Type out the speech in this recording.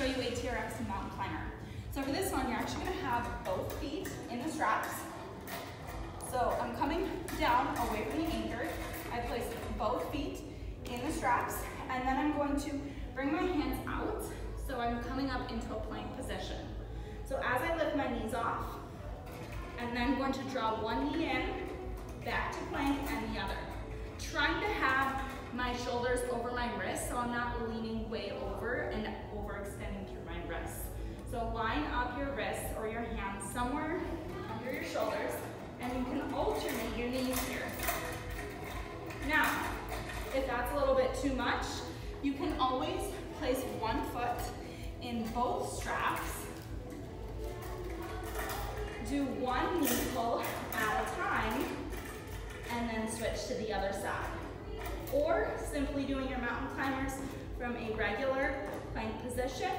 show you a TRX mountain climber. So for this one, you're actually gonna have both feet in the straps. So I'm coming down away from the anchor. I place both feet in the straps, and then I'm going to bring my hands out. So I'm coming up into a plank position. So as I lift my knees off, and then I'm going to draw one knee in, back to plank, and the other. Trying to have my shoulders over my wrists so I'm not leaning way over and overextending through my wrists. So line up your wrists or your hands somewhere under your shoulders and you can alternate your knees here. Now, if that's a little bit too much, you can always place one foot in both straps. Do one knee pull at a time and then switch to the other side or simply doing your mountain climbers from a regular plank position